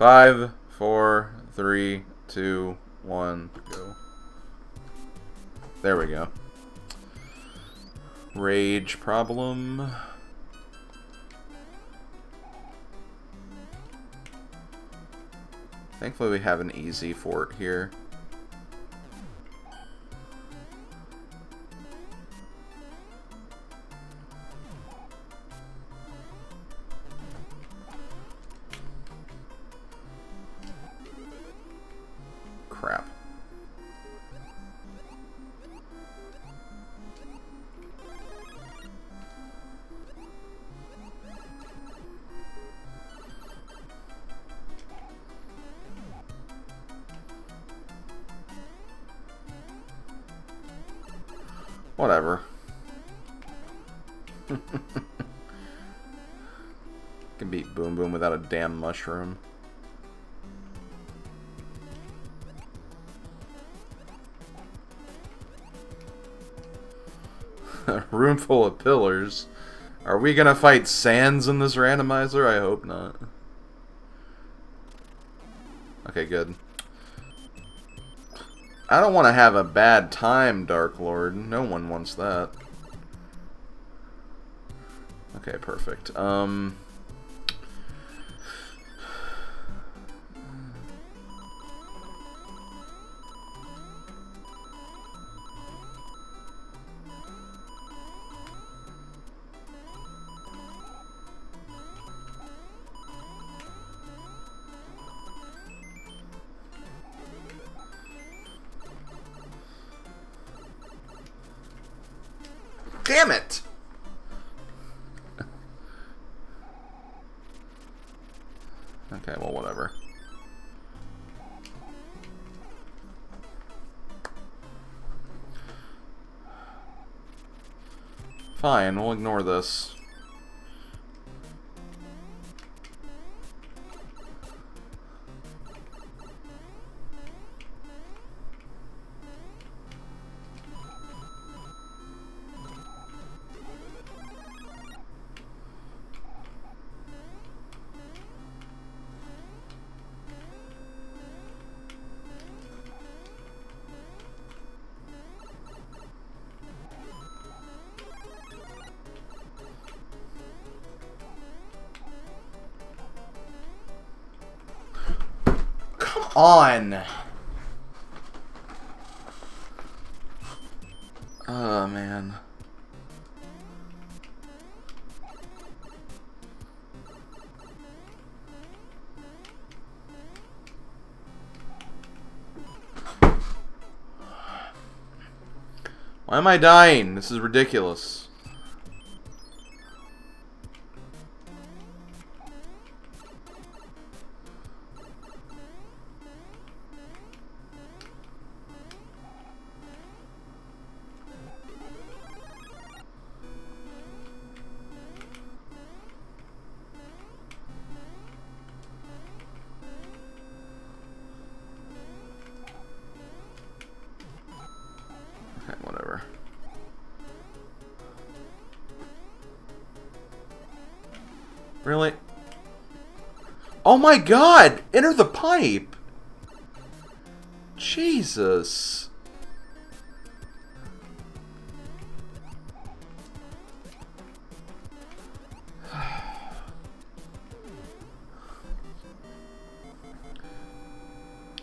Five, four, three, two, one, go. There we go. Rage problem. Thankfully we have an easy fort here. Damn mushroom. Room full of pillars. Are we gonna fight Sans in this randomizer? I hope not. Okay, good. I don't want to have a bad time, Dark Lord. No one wants that. Okay, perfect. Um... Damn it! okay, well, whatever. Fine, we'll ignore this. Am I dying? This is ridiculous. Oh my god! Enter the pipe! Jesus.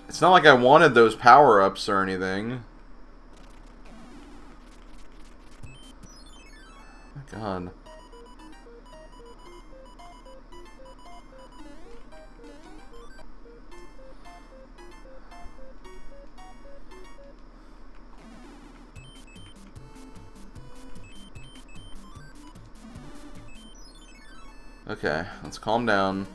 It's not like I wanted those power-ups or anything. my god. Okay, let's calm down.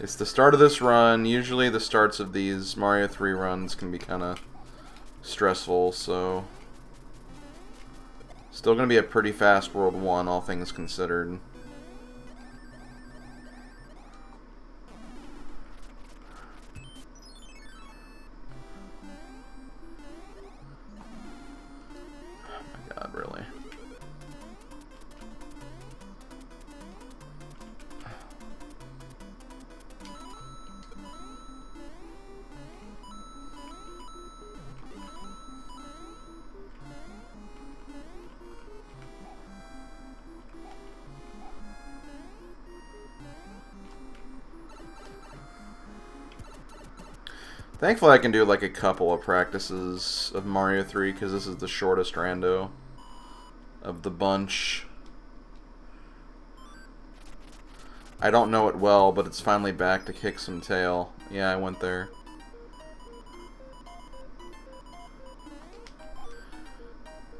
It's the start of this run. Usually the starts of these Mario 3 runs can be kind of stressful, so... Still going to be a pretty fast World 1, all things considered. Thankfully I can do like a couple of practices of Mario 3 because this is the shortest rando of the bunch. I don't know it well, but it's finally back to kick some tail. Yeah, I went there.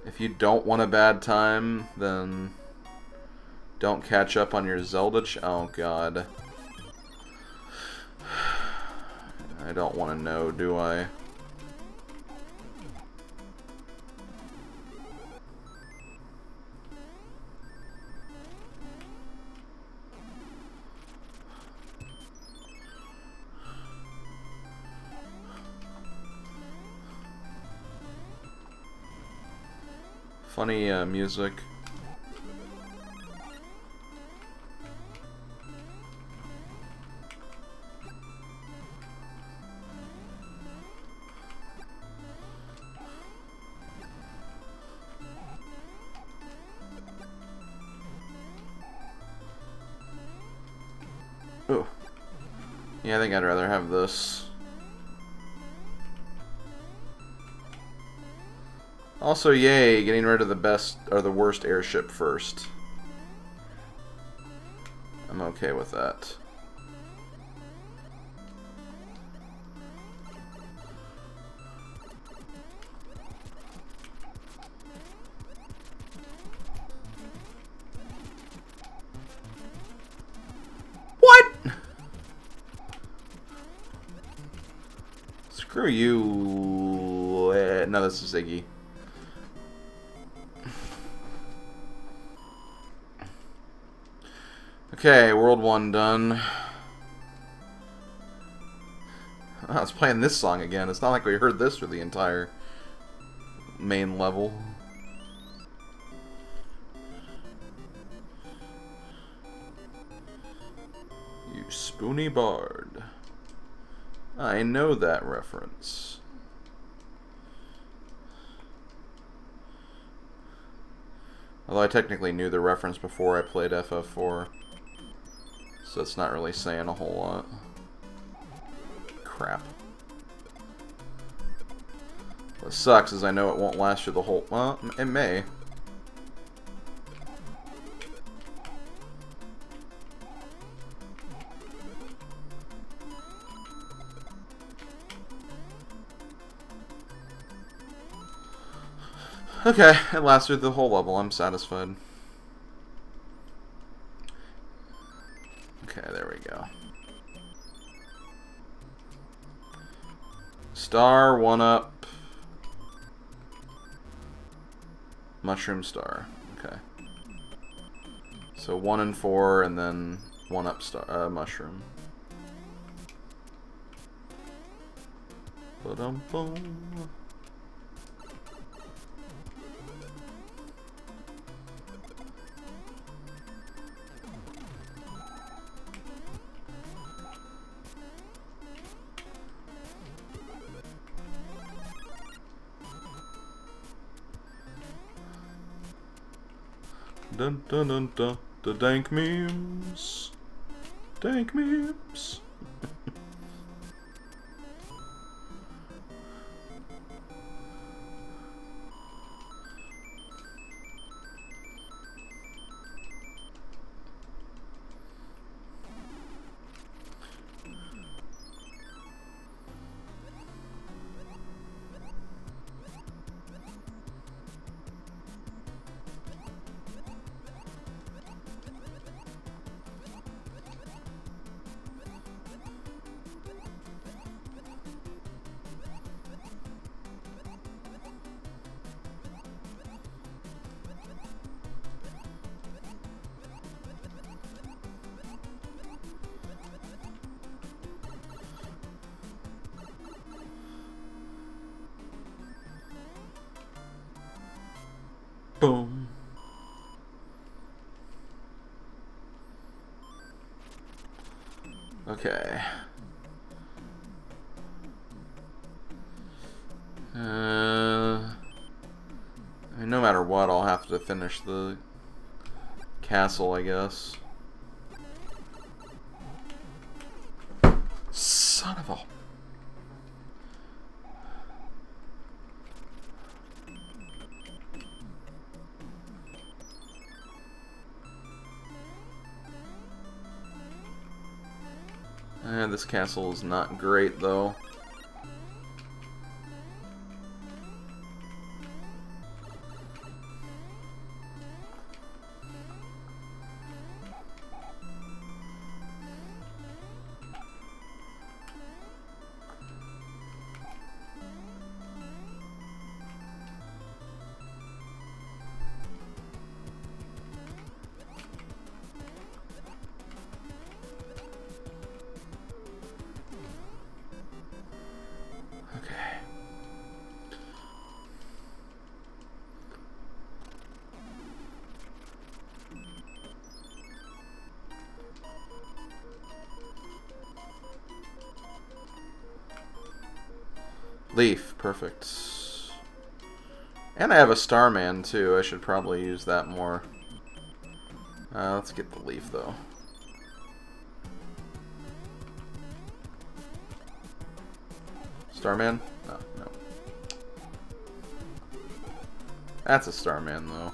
If you don't want a bad time, then don't catch up on your Zelda Oh, God. I don't want to know, do I? Funny uh, music. Think I'd rather have this. Also, yay, getting rid of the best or the worst airship first. I'm okay with that. Eh, No, this is Iggy. Okay, World 1 done. I was playing this song again. It's not like we heard this for the entire main level. You spoony bard. I know that reference. Although I technically knew the reference before I played FF4. So it's not really saying a whole lot. Crap. What sucks is I know it won't last you the whole... Well, it may. Okay, it lasted the whole level. I'm satisfied. Okay, there we go. Star, one up. Mushroom star. Okay. So one and four, and then one up star, uh, mushroom. Ba-dum-bum. Dun dun dun dun. The dank memes. Dank memes. Boom. Okay. Uh, no matter what, I'll have to finish the castle, I guess. Castle is not great, though. Leaf, perfect. And I have a Starman too. I should probably use that more. Uh, let's get the leaf though. Starman? No, no. That's a Starman though.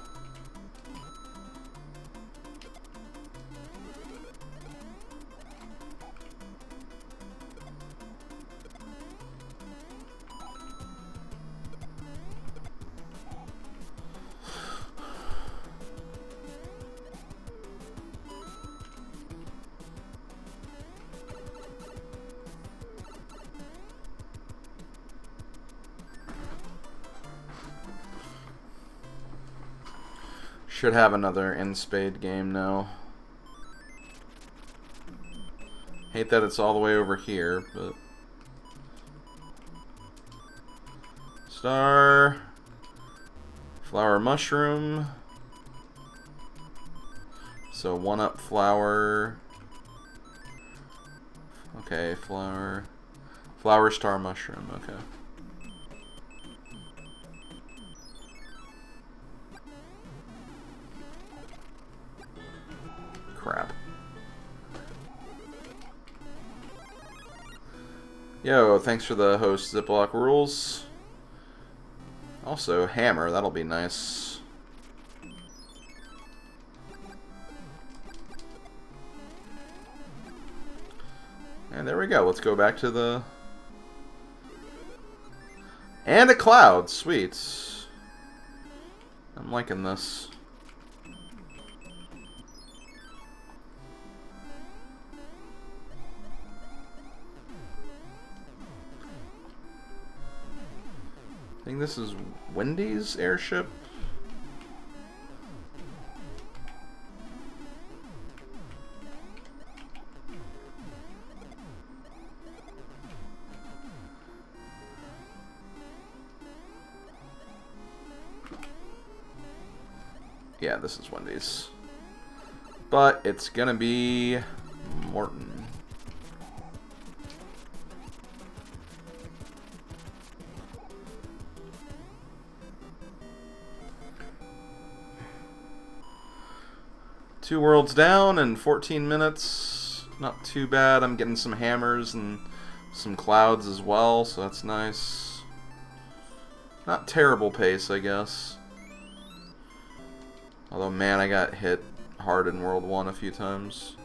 Should have another N-Spade game now. Hate that it's all the way over here, but star flower mushroom. So one up flower. Okay, flower. Flower star mushroom, okay. Yo, thanks for the host, Ziploc Rules. Also, hammer, that'll be nice. And there we go, let's go back to the... And a cloud, sweet. I'm liking this. I think this is Wendy's airship. Yeah, this is Wendy's. But it's gonna be Morton. Two worlds down in 14 minutes. Not too bad. I'm getting some hammers and some clouds as well, so that's nice. Not terrible pace, I guess. Although, man, I got hit hard in World 1 a few times.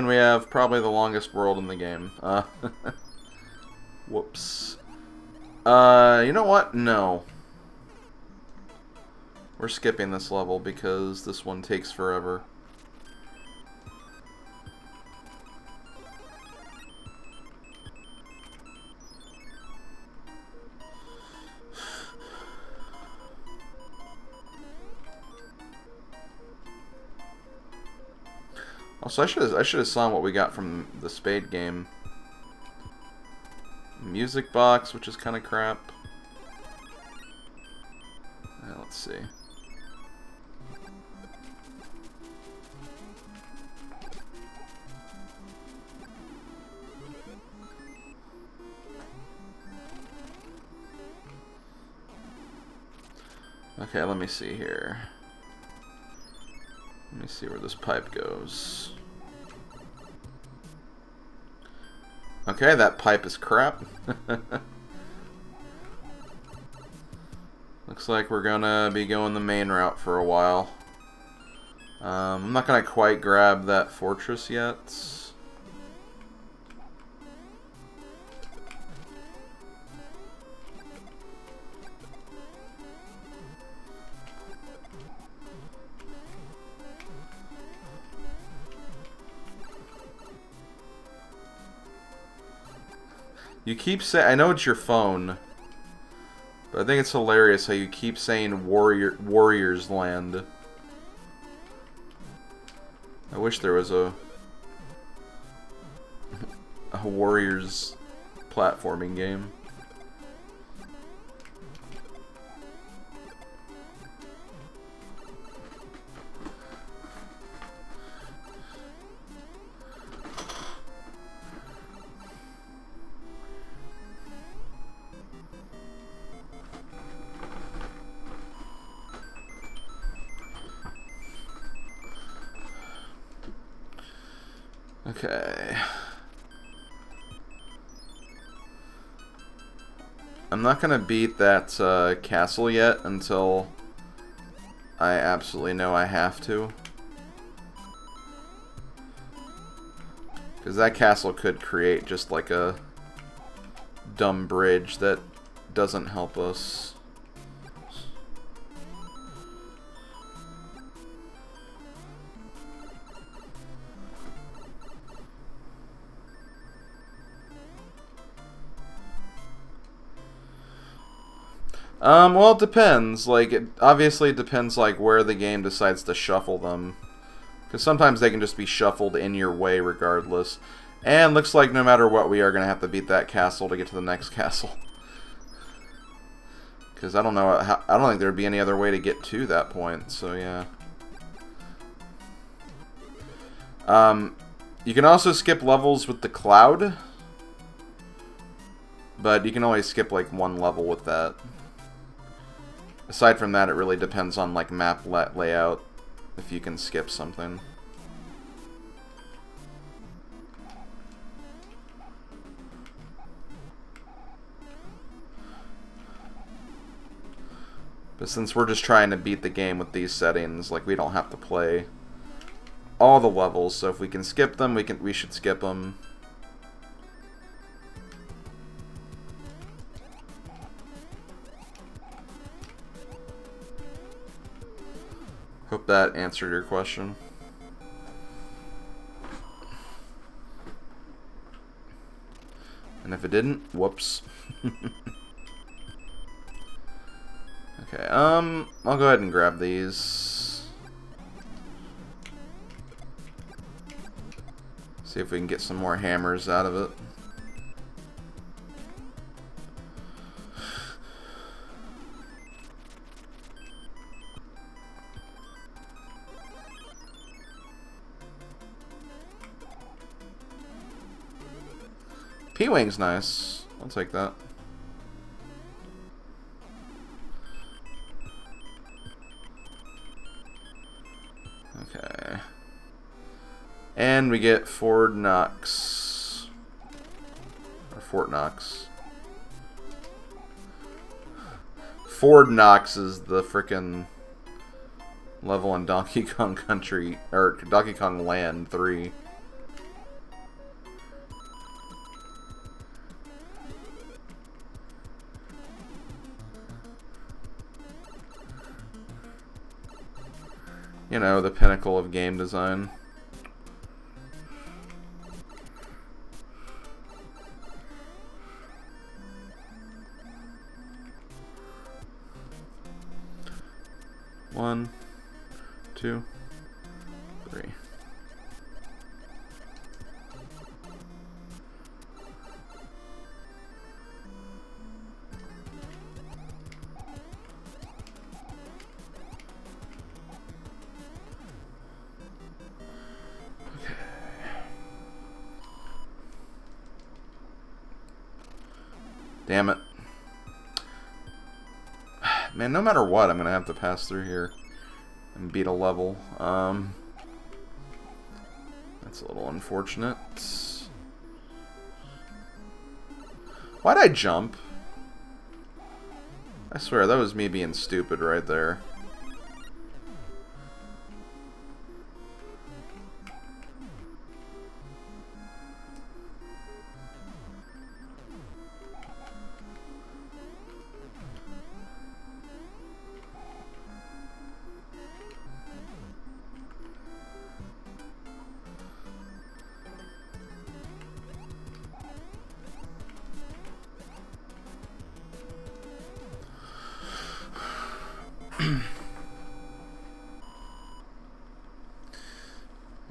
And we have probably the longest world in the game. Uh, whoops. Uh, you know what? No. We're skipping this level because this one takes forever. Also, I should I should have saw what we got from the Spade game. Music box, which is kind of crap. Yeah, let's see. Okay, let me see here. Let me see where this pipe goes. Okay, that pipe is crap. Looks like we're gonna be going the main route for a while. Um, I'm not gonna quite grab that fortress yet. You keep saying, I know it's your phone, but I think it's hilarious how you keep saying warrior Warriors Land. I wish there was a a Warriors platforming game. I'm not going to beat that uh, castle yet until I absolutely know I have to. Because that castle could create just like a dumb bridge that doesn't help us. Um, well, it depends. Like, it obviously it depends, like, where the game decides to shuffle them. Because sometimes they can just be shuffled in your way regardless. And looks like no matter what, we are going to have to beat that castle to get to the next castle. Because I don't know, how, I don't think there'd be any other way to get to that point, so yeah. Um, you can also skip levels with the cloud. But you can only skip, like, one level with that. Aside from that, it really depends on like map layout, if you can skip something. But since we're just trying to beat the game with these settings, like we don't have to play all the levels, so if we can skip them, we can we should skip them. Hope that answered your question. And if it didn't, whoops. okay, um, I'll go ahead and grab these. See if we can get some more hammers out of it. P-Wing's nice. I'll take that. Okay. And we get Ford Knox. Or Fort Knox. Fort Knox is the frickin' level in Donkey Kong Country, or Donkey Kong Land 3. Know, the pinnacle of game design. One, two, no matter what, I'm going to have to pass through here and beat a level. Um, that's a little unfortunate. Why'd I jump? I swear, that was me being stupid right there.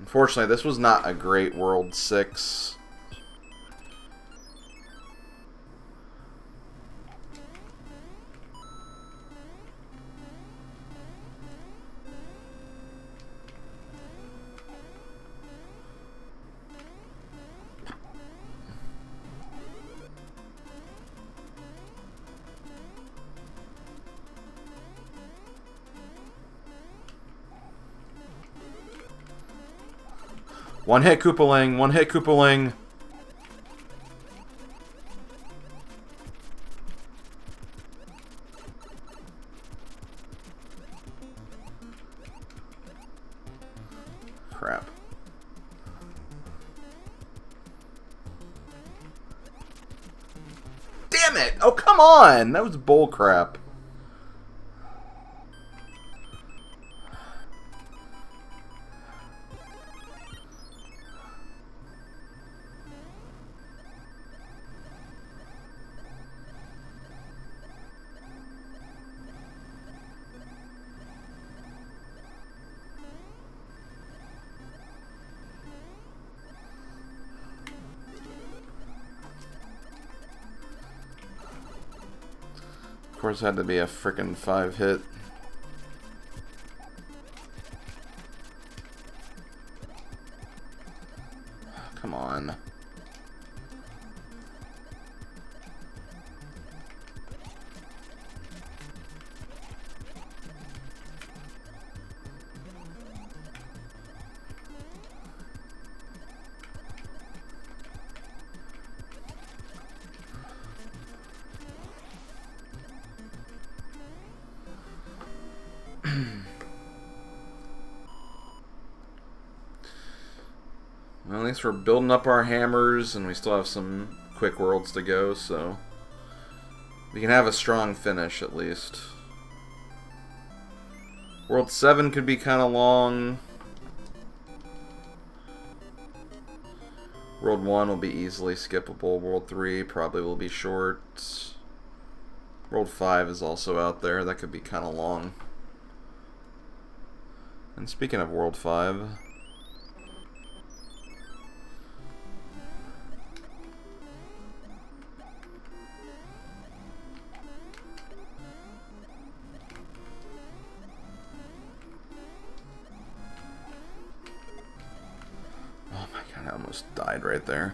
Unfortunately, this was not a great World 6. One hit Koopaling, one hit Koopaling. Crap. Damn it! Oh, come on! That was bull course, it had to be a freaking five hit. We're building up our hammers, and we still have some quick worlds to go, so we can have a strong finish at least. World 7 could be kind of long. World 1 will be easily skippable. World 3 probably will be short. World 5 is also out there. That could be kind of long. And speaking of World 5... right there.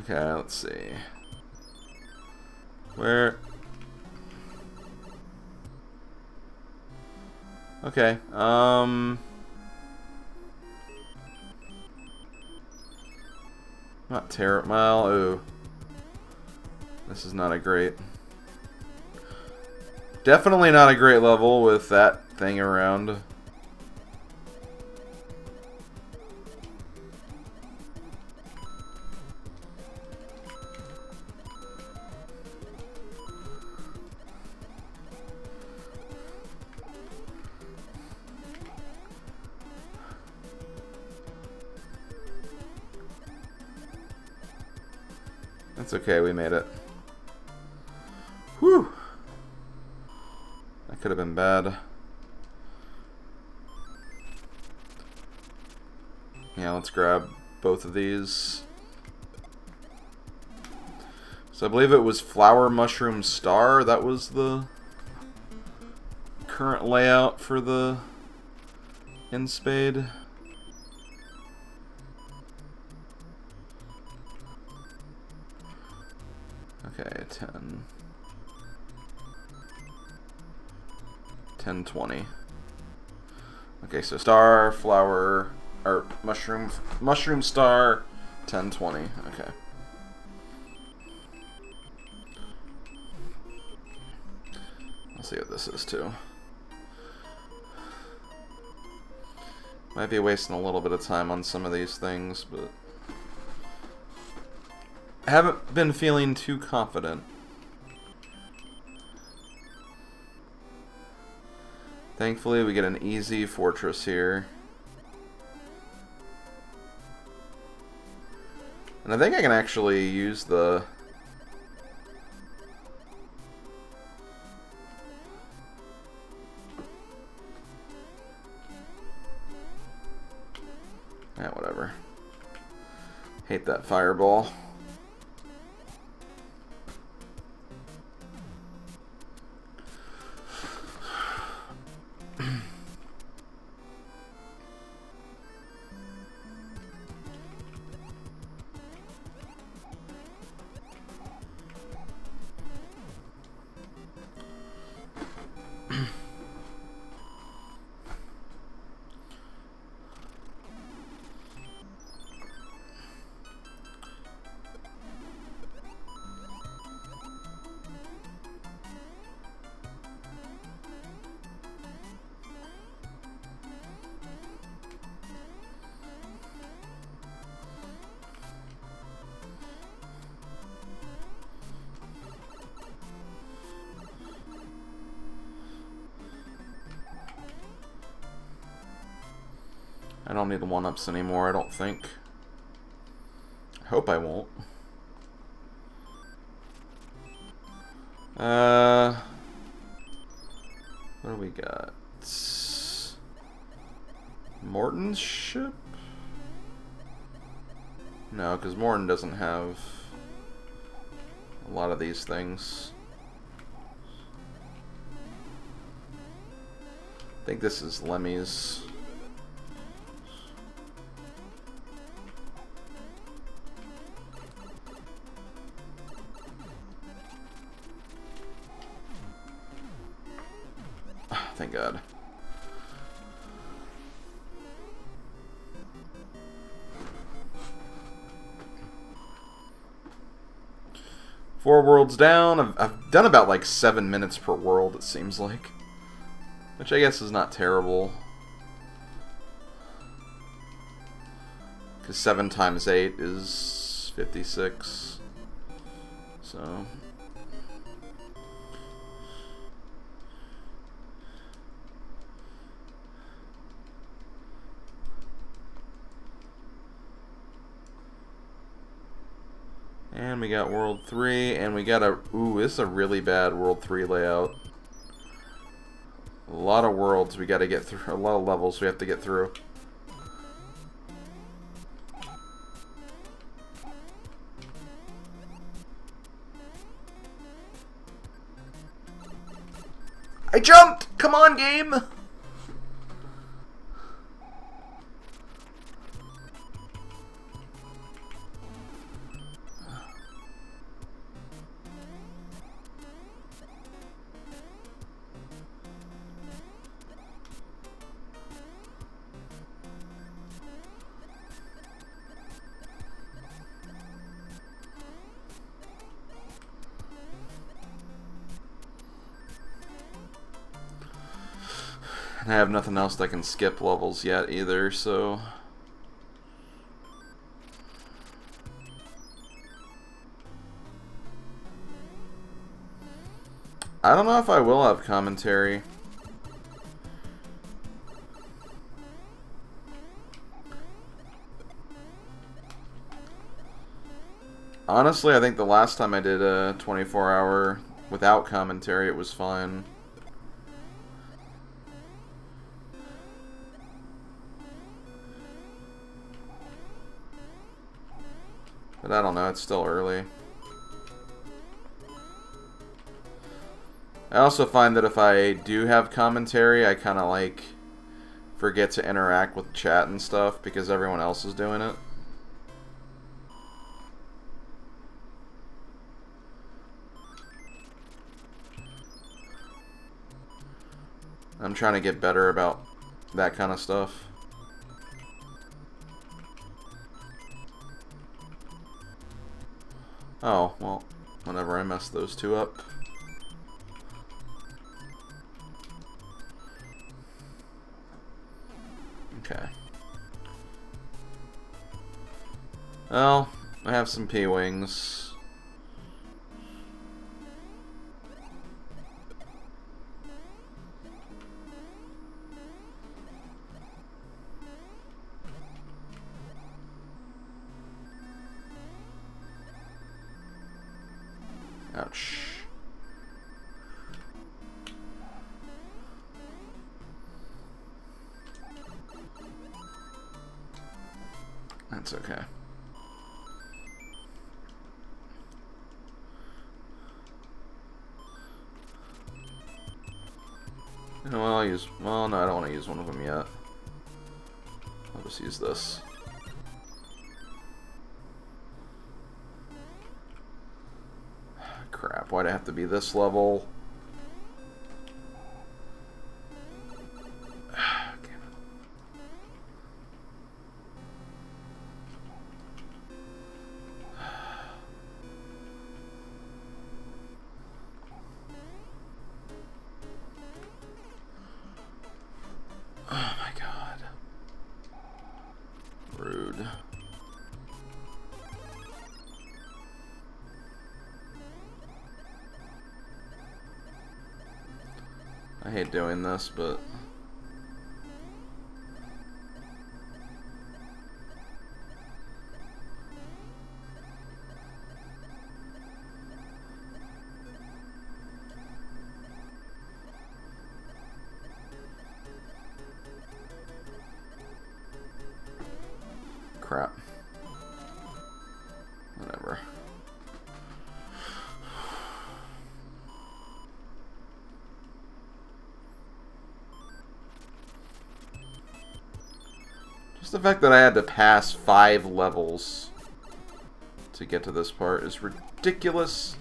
Okay, let's see. Where... Okay, um... Not terrible. Well, ooh. This is not a great... Definitely not a great level with that thing around. Of these. So I believe it was Flower Mushroom Star. That was the current layout for the N-Spade. Okay, 10. 10, 20. Okay, so star, flower, or mushroom, mushroom star, 1020. Okay. Let's see what this is too. Might be wasting a little bit of time on some of these things, but I haven't been feeling too confident. Thankfully, we get an easy fortress here. And I think I can actually use the... Yeah, whatever. Hate that fireball. One-ups anymore, I don't think. I hope I won't. Uh, what do we got? Morton's ship? No, because Morton doesn't have a lot of these things. I think this is Lemmy's. Thank God. Four worlds down. I've, I've done about like seven minutes per world, it seems like. Which I guess is not terrible. Because 7 times 8 is 56. So, And we got World 3, and we got a... Ooh, this is a really bad World 3 layout. A lot of worlds we got to get through. A lot of levels we have to get through. I jumped! Come on, game! Have nothing else that can skip levels yet either, so... I don't know if I will have commentary. Honestly, I think the last time I did a 24 hour without commentary, it was fine. But I don't know, it's still early. I also find that if I do have commentary, I kind of like forget to interact with chat and stuff because everyone else is doing it. I'm trying to get better about that kind of stuff. Oh, well, whenever I mess those two up. Okay. Well, I have some P-Wings. Ouch. That's okay. well, I'll use... Well, no, I don't want to use one of them yet. I'll just use this. Why'd it have to be this level? Doing this, but... the fact that I had to pass five levels to get to this part is ridiculous.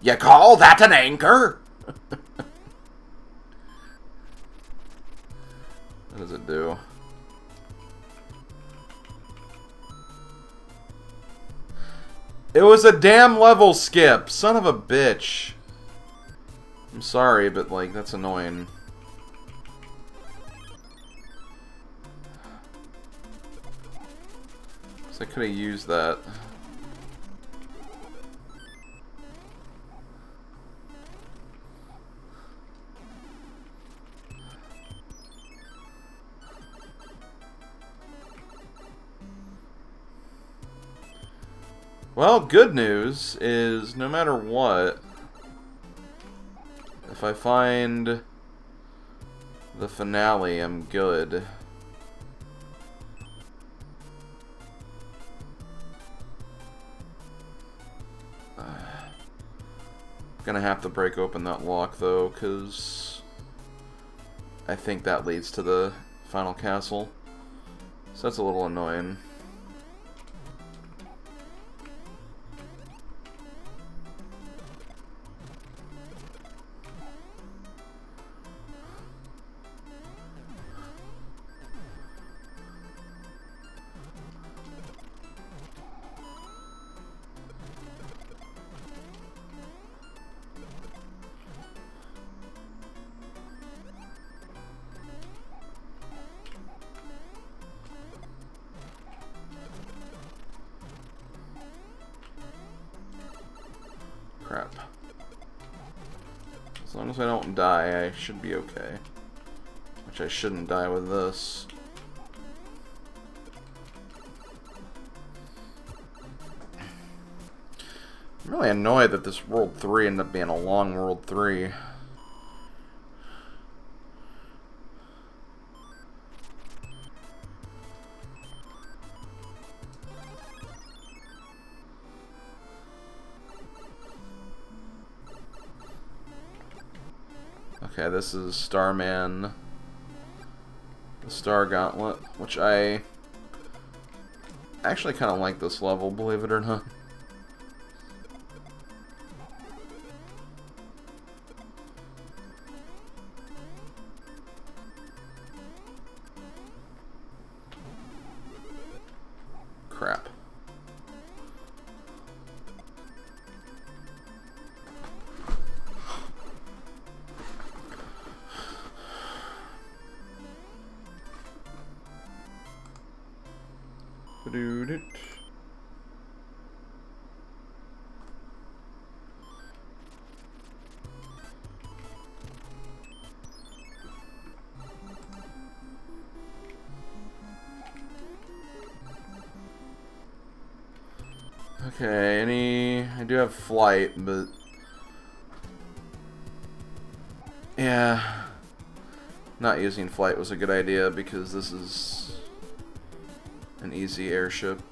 You call that an anchor? what does it do? It was a damn level skip. Son of a bitch. I'm sorry, but, like, that's annoying. I could have used that. Well, good news is no matter what, if I find the finale, I'm good. Gonna have to break open that lock though, because I think that leads to the final castle. So that's a little annoying. should be okay. Which I shouldn't die with this. I'm really annoyed that this World 3 ended up being a long World 3. This is Starman, the Star Gauntlet, which I actually kind of like this level, believe it or not. Flight, but... Yeah... Not using flight was a good idea because this is an easy airship.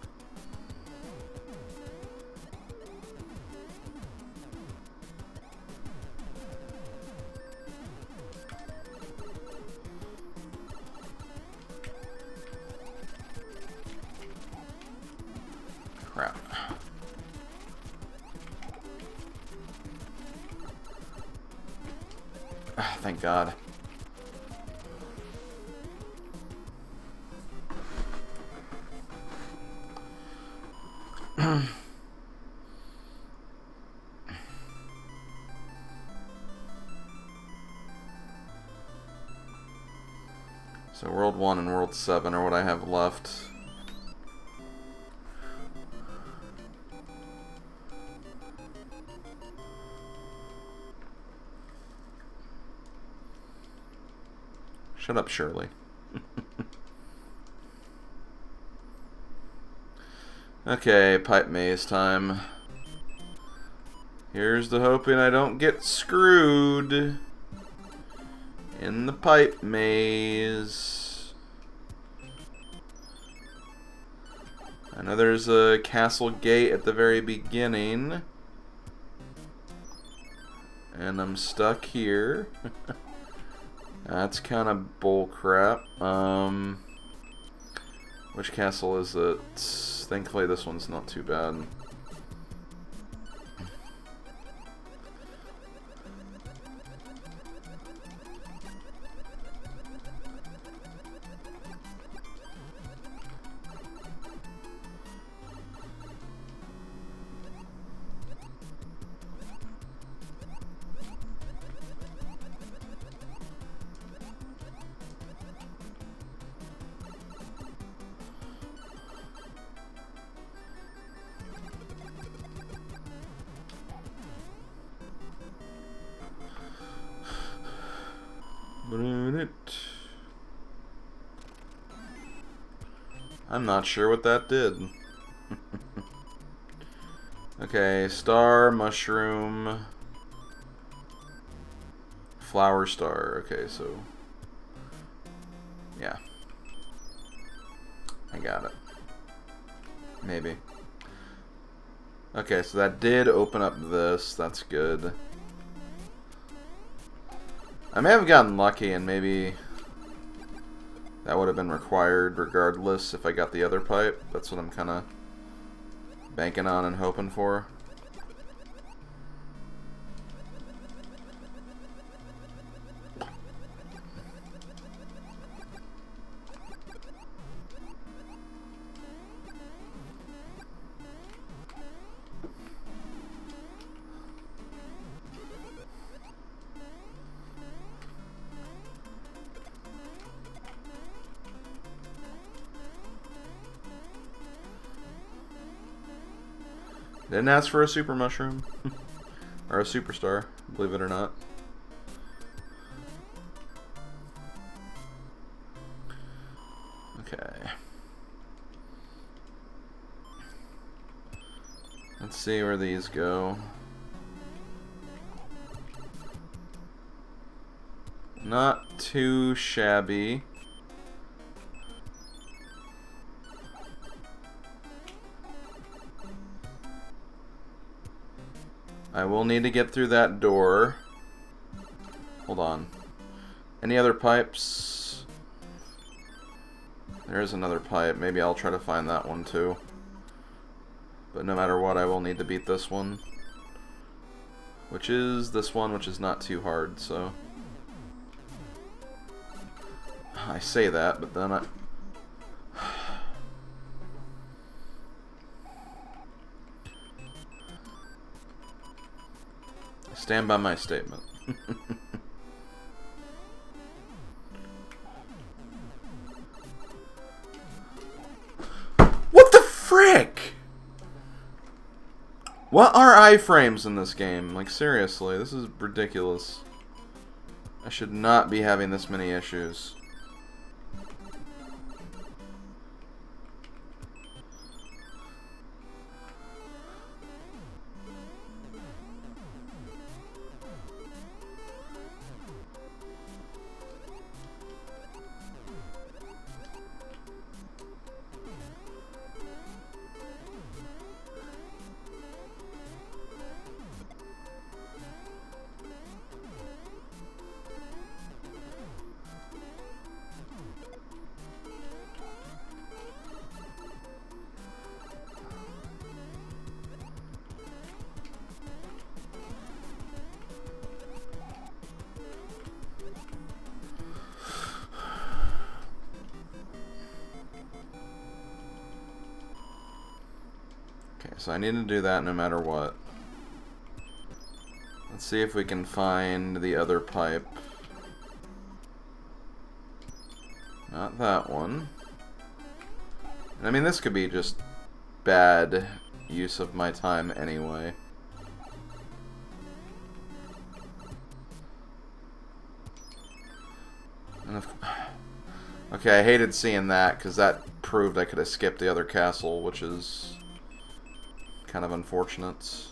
So World 1 and World 7 are what I have left. Shut up, Shirley. okay, pipe maze time. Here's the hoping I don't get screwed in the pipe maze. I know there's a castle gate at the very beginning. And I'm stuck here. That's kind of bullcrap. Um, which castle is it? Thankfully this one's not too bad. Not sure what that did. okay, star, mushroom, flower star. Okay, so yeah. I got it. Maybe. Okay, so that did open up this. That's good. I may have gotten lucky and maybe that would have been required regardless if I got the other pipe. That's what I'm kind of banking on and hoping for. Didn't ask for a super mushroom. or a superstar, believe it or not. Okay. Let's see where these go. Not too shabby. I will need to get through that door. Hold on. Any other pipes? There is another pipe. Maybe I'll try to find that one too. But no matter what, I will need to beat this one. Which is this one, which is not too hard, so... I say that, but then I... stand by my statement. what the frick? What are iframes in this game? Like, seriously, this is ridiculous. I should not be having this many issues. Need to do that no matter what. Let's see if we can find the other pipe. Not that one. I mean, this could be just bad use of my time anyway. okay, I hated seeing that, because that proved I could have skipped the other castle, which is kind of unfortunate.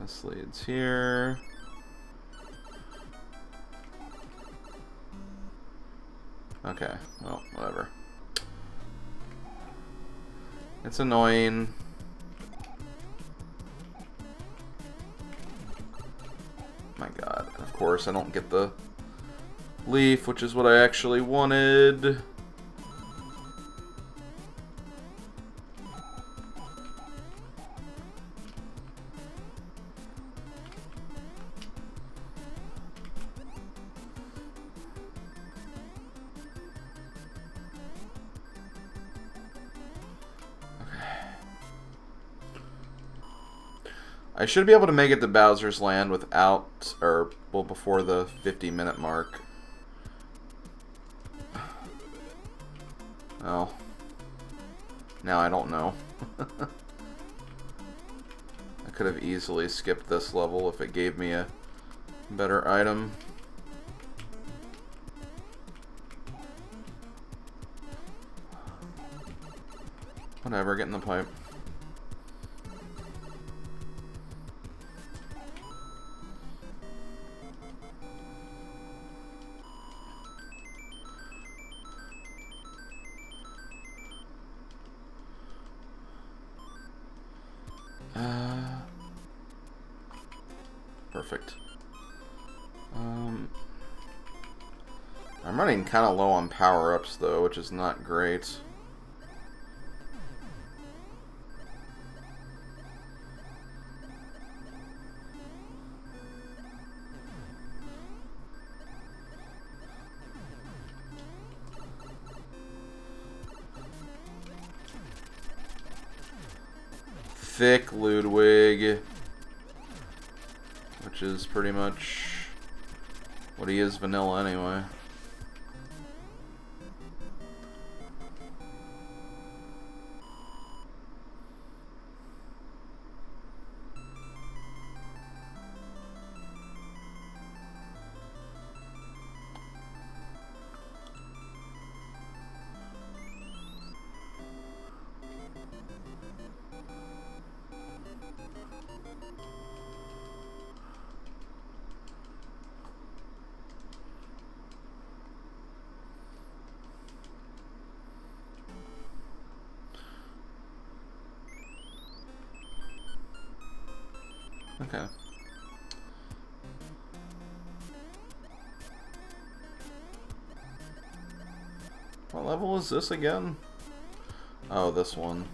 This leads here. Okay, well, whatever. It's annoying. My god, of course I don't get the leaf, which is what I actually wanted. I should be able to make it to Bowser's Land without, or, well, before the 50 minute mark. Oh. Now I don't know. I could have easily skipped this level if it gave me a better item. Whatever, get in the pipe. I'm kind of low on power-ups, though, which is not great. Thick Ludwig which is pretty much what he is vanilla anyway. This again? Oh, this. One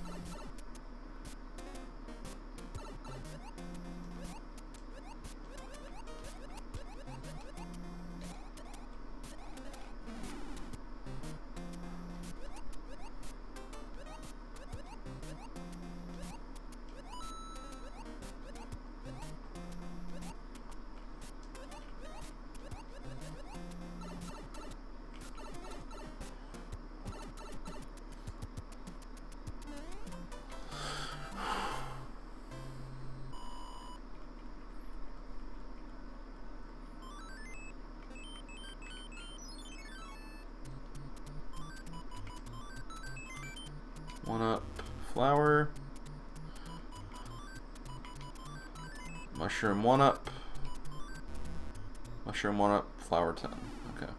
flower. Mushroom one up. Mushroom one up, flower 10. Okay.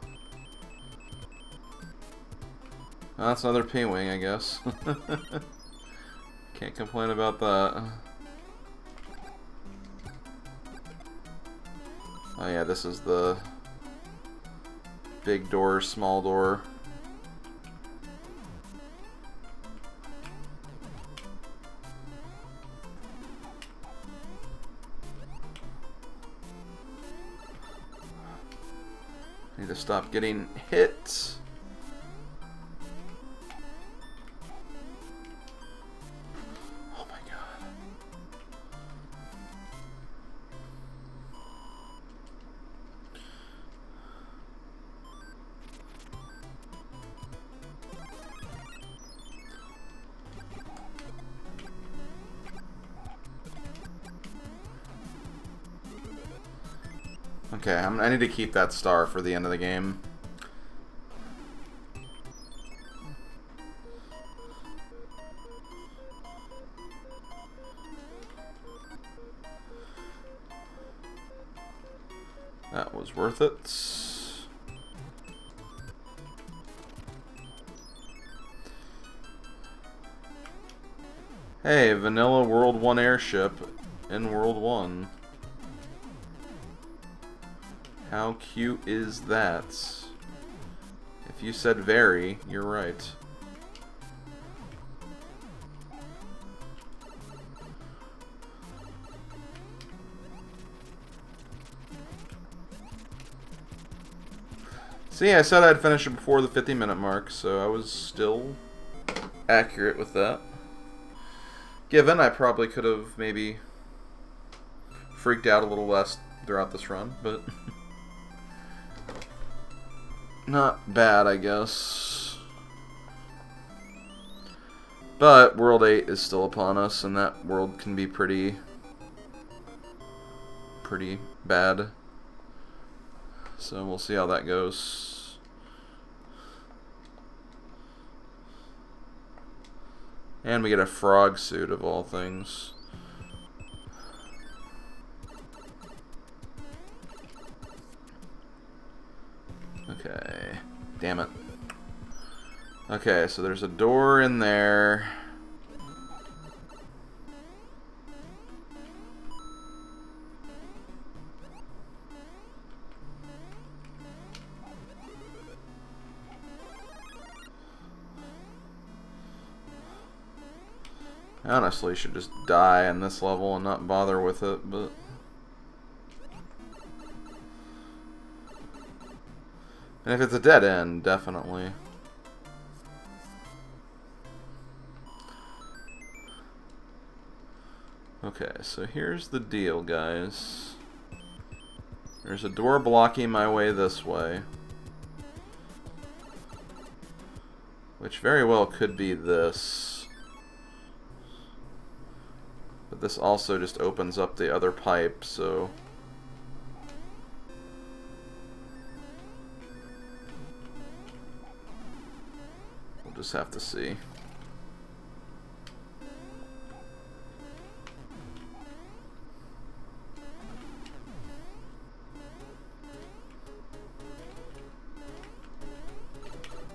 Well, that's another P-Wing, I guess. Can't complain about that. Oh yeah, this is the big door, small door. Stop getting hit. Need to keep that star for the end of the game. That was worth it. Hey, vanilla World 1 airship in World 1. How cute is that? If you said very, you're right. See, I said I'd finish it before the 50 minute mark, so I was still accurate with that. Given I probably could have maybe freaked out a little less throughout this run, but not bad, I guess. But World 8 is still upon us, and that world can be pretty, pretty bad. So we'll see how that goes. And we get a frog suit of all things. Okay. Damn it. Okay, so there's a door in there. Honestly should just die in this level and not bother with it, but... And if it's a dead end, definitely. Okay, so here's the deal, guys. There's a door blocking my way this way. Which very well could be this. But this also just opens up the other pipe, so... just have to see.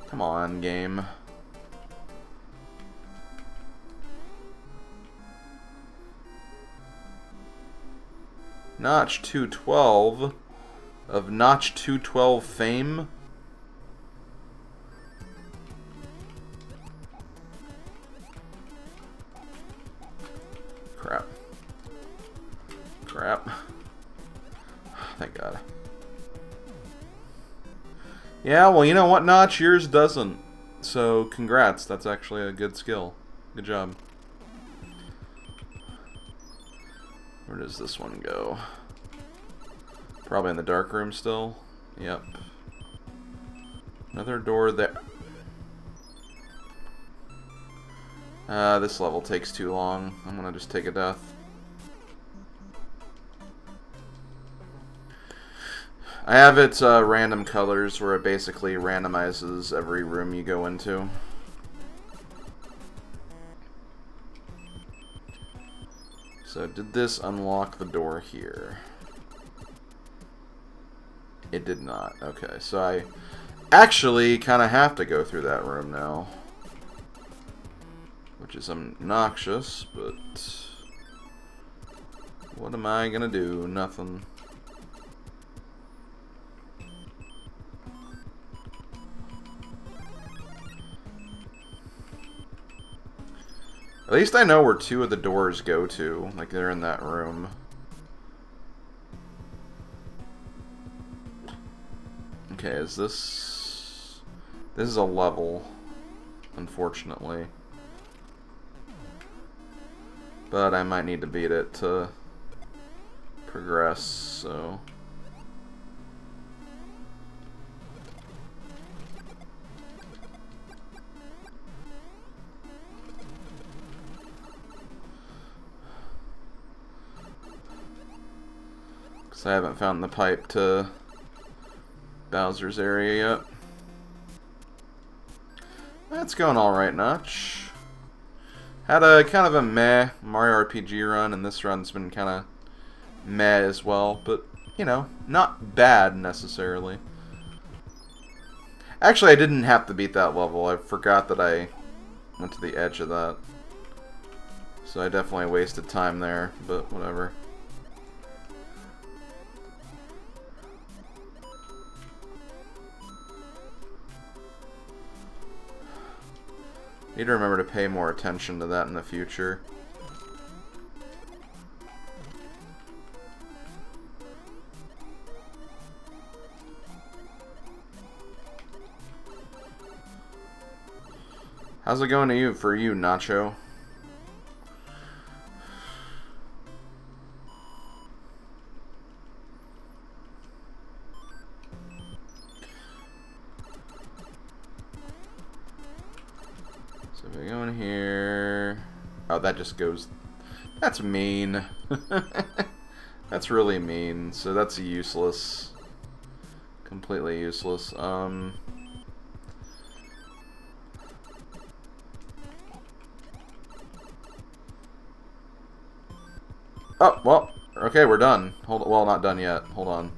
Come on, game. Notch 212 of Notch 212 fame Yeah, well, you know what, Notch? Yours doesn't. So, congrats. That's actually a good skill. Good job. Where does this one go? Probably in the dark room still. Yep. Another door there. Uh, this level takes too long. I'm gonna just take a death. I have it uh, random colors where it basically randomizes every room you go into. So did this unlock the door here? It did not. Okay, so I actually kind of have to go through that room now. Which is obnoxious, but... What am I gonna do? Nothing. Least I know where two of the doors go to. Like, they're in that room. Okay, is this... This is a level, unfortunately. But I might need to beat it to progress, so... I haven't found the pipe to Bowser's area yet. That's going alright, Notch. Had a kind of a meh Mario RPG run, and this run's been kind of meh as well, but, you know, not bad necessarily. Actually, I didn't have to beat that level. I forgot that I went to the edge of that. So I definitely wasted time there, but whatever. Need to remember to pay more attention to that in the future. How's it going to you for you, Nacho? Just goes... That's mean. that's really mean. So that's useless. Completely useless. Um... Oh, well, okay, we're done. Hold, well, not done yet. Hold on.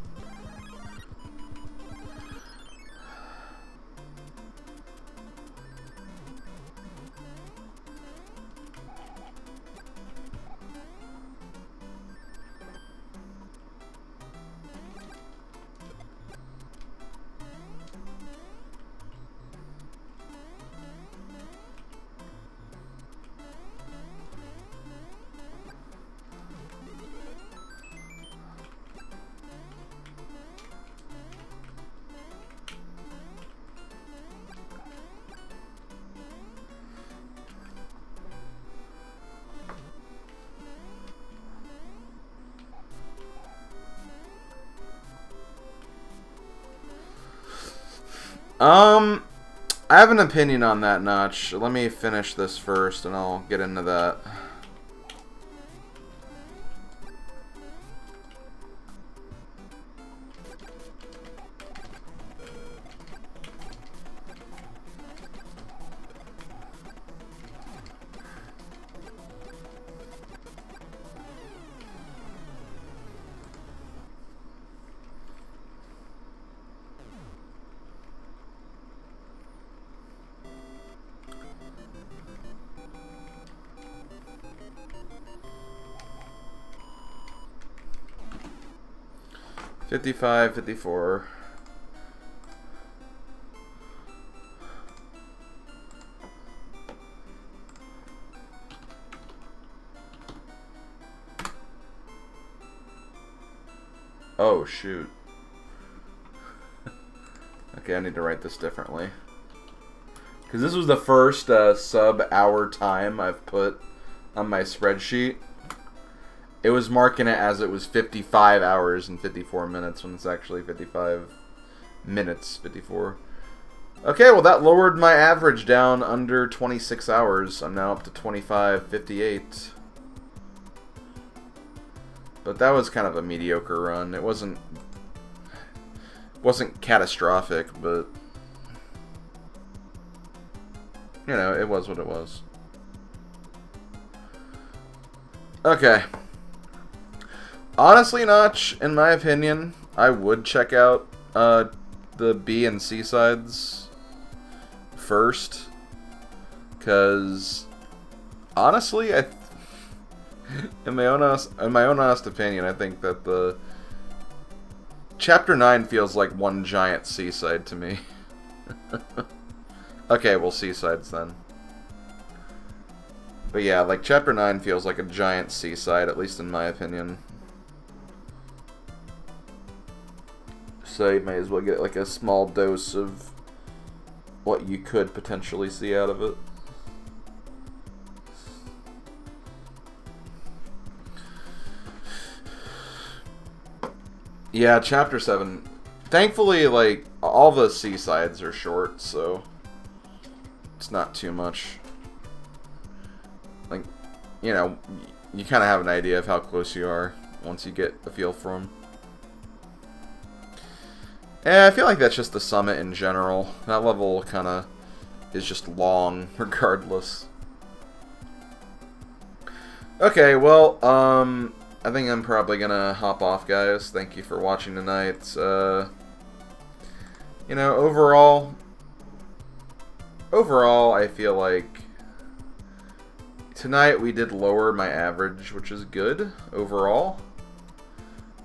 I have an opinion on that, Notch. Let me finish this first, and I'll get into that. 55, 54. Oh, shoot. okay, I need to write this differently. Because this was the first uh, sub-hour time I've put on my spreadsheet. It was marking it as it was 55 hours and 54 minutes when it's actually 55 minutes, 54. Okay, well that lowered my average down under 26 hours. I'm now up to 25.58. But that was kind of a mediocre run. It wasn't wasn't catastrophic, but you know, it was what it was. Okay. Honestly, Notch, in my opinion, I would check out uh, the B and C sides first. Because, honestly, I in my own honest, in my own honest opinion, I think that the chapter nine feels like one giant C-side to me. okay, well, C-sides then. But yeah, like chapter nine feels like a giant C-side, at least in my opinion. So you may as well get like a small dose of what you could potentially see out of it. Yeah, chapter 7. Thankfully, like, all the C-sides are short, so it's not too much. Like, you know, you kind of have an idea of how close you are once you get a feel for them. And I feel like that's just the summit in general. That level kind of is just long, regardless. Okay, well, um, I think I'm probably gonna hop off, guys. Thank you for watching tonight. Uh, you know, overall, overall, I feel like tonight we did lower my average, which is good overall.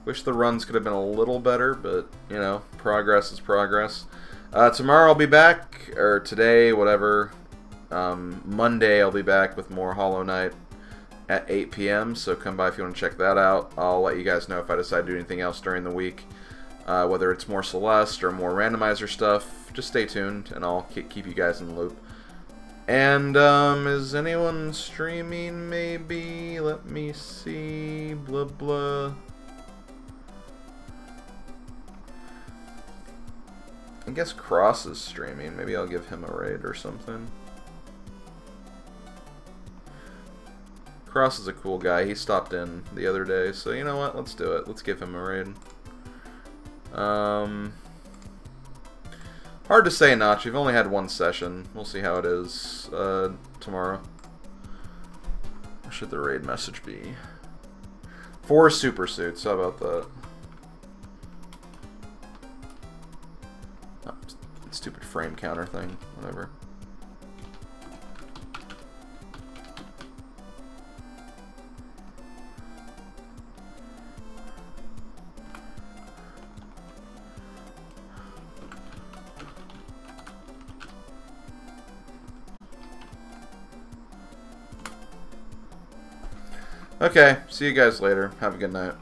Wish the runs could have been a little better, but you know, progress is progress. Uh, tomorrow I'll be back, or today, whatever. Um, Monday I'll be back with more Hollow Knight at 8 p.m. So come by if you want to check that out. I'll let you guys know if I decide to do anything else during the week. Uh, whether it's more Celeste or more randomizer stuff, just stay tuned and I'll keep you guys in the loop. And, um, is anyone streaming maybe? Let me see. Blah, blah. I guess Cross is streaming. Maybe I'll give him a raid or something. Cross is a cool guy. He stopped in the other day, so you know what? Let's do it. Let's give him a raid. Um, hard to say, Notch. We've only had one session. We'll see how it is uh, tomorrow. What should the raid message be? Four super suits. How about that? Stupid frame counter thing. Whatever. Okay, see you guys later. Have a good night.